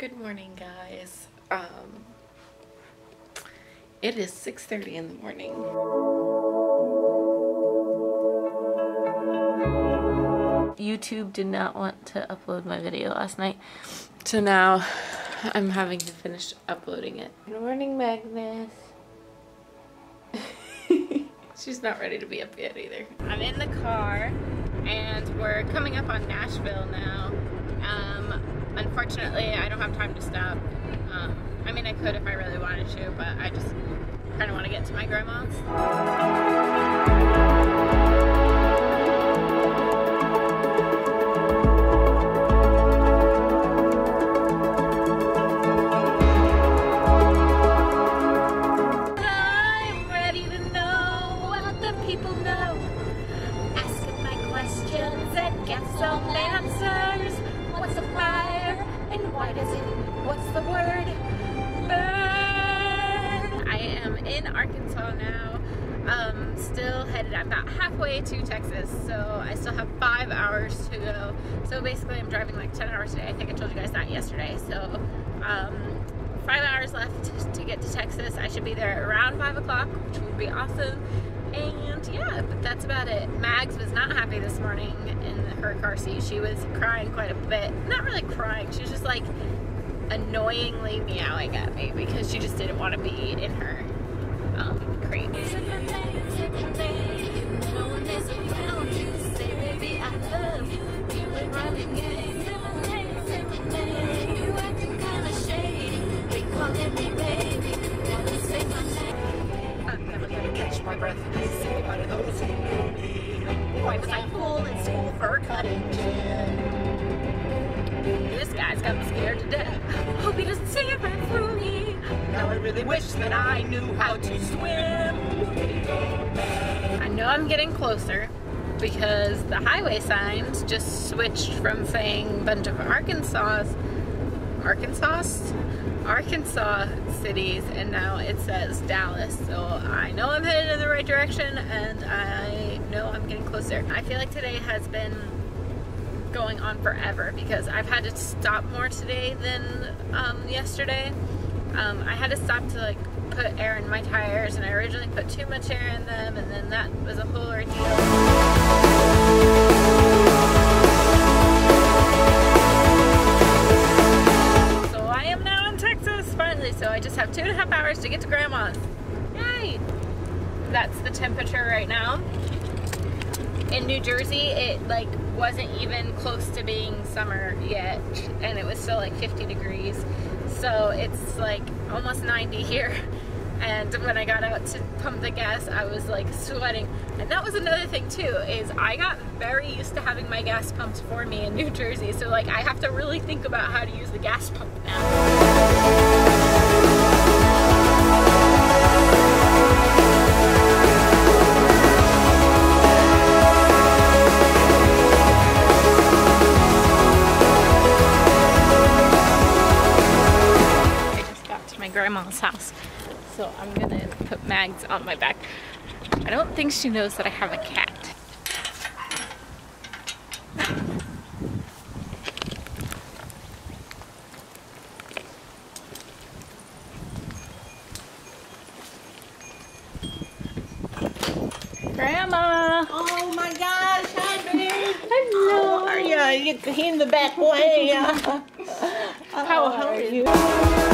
Good morning, guys. Um, it is 6.30 in the morning. YouTube did not want to upload my video last night. So now I'm having to finish uploading it. Good morning, Magnus. She's not ready to be up yet either. I'm in the car and we're coming up on Nashville now. Um, unfortunately, I don't have time to stop. Um, I mean, I could if I really wanted to, but I just kind of want to get to my grandma's. I'm ready to know what the people know. My questions and get some answers. And why does it? What's the word? Burn. I am in Arkansas now. Um, still headed. I'm about halfway to Texas, so I still have five hours to go. So basically, I'm driving like 10 hours today. I think I told you guys that yesterday. So. Um, five hours left to get to Texas. I should be there around five o'clock, which would be awesome. And yeah, but that's about it. Mags was not happy this morning in her car seat. She was crying quite a bit. Not really crying. She was just like annoyingly meowing at me because she just didn't want to be in her my breath. See anybody knows Why was I cool in school for cutting gin? This guy's got me scared to death. Hope he doesn't see it right through me. Now I really wish that I knew how to swim. I know I'm getting closer because the highway signs just switched from saying bunch of Arkansas, Arkansas, Arkansas cities, and now it says Dallas. So I know I'm headed in the right direction, and I know I'm getting closer. I feel like today has been going on forever because I've had to stop more today than um, yesterday. Um, I had to stop to like put air in my tires, and I originally put too much air in them, and then that was a whole ordeal. So I just have two and a half hours to get to Grandma's. Yay! That's the temperature right now. In New Jersey, it like wasn't even close to being summer yet, and it was still like 50 degrees. So it's like almost 90 here. And when I got out to pump the gas, I was like sweating. And that was another thing too, is I got very used to having my gas pumped for me in New Jersey. So like I have to really think about how to use the gas pump now. My grandma's house. So I'm gonna put Mags on my back. I don't think she knows that I have a cat. Grandma! Oh my gosh, hi babe. Hello! How are you? You in the back way. How are you?